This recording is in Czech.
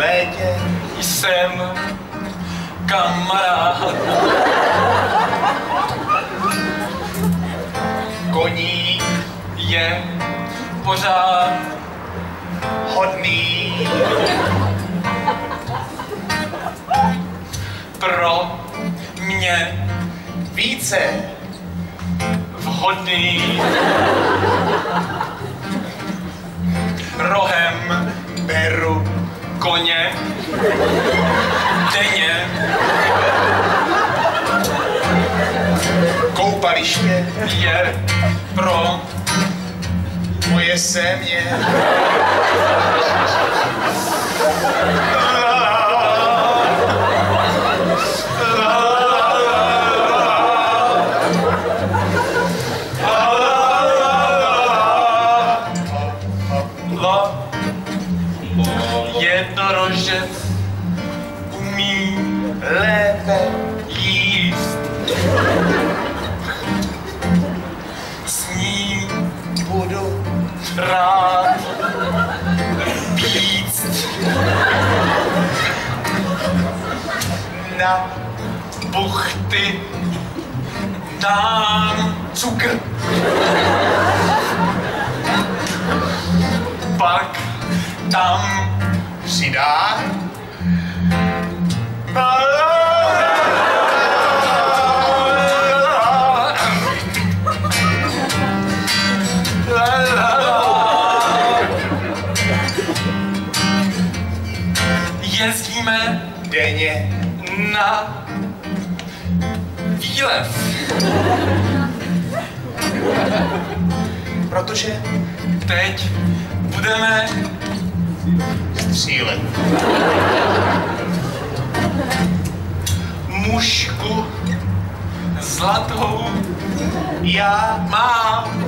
létě jsem kamarád. Koník je pořád hodný. Pro mě více vhodný. Denně. Koupaliště je pro moje semě. Jednorožec umí lépe jíst. S ní budu rád píct. Na buchty dám cukr. Pak tam přidá. Jezdíme denně na výlet. Protože teď budeme střílet. Mušku zlatou já mám.